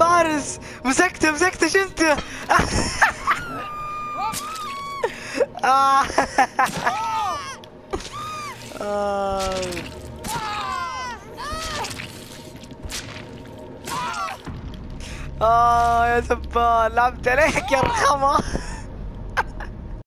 فارس مسكته مسكته شفته آه. آه. يا زبال لعبت عليك يا رخامة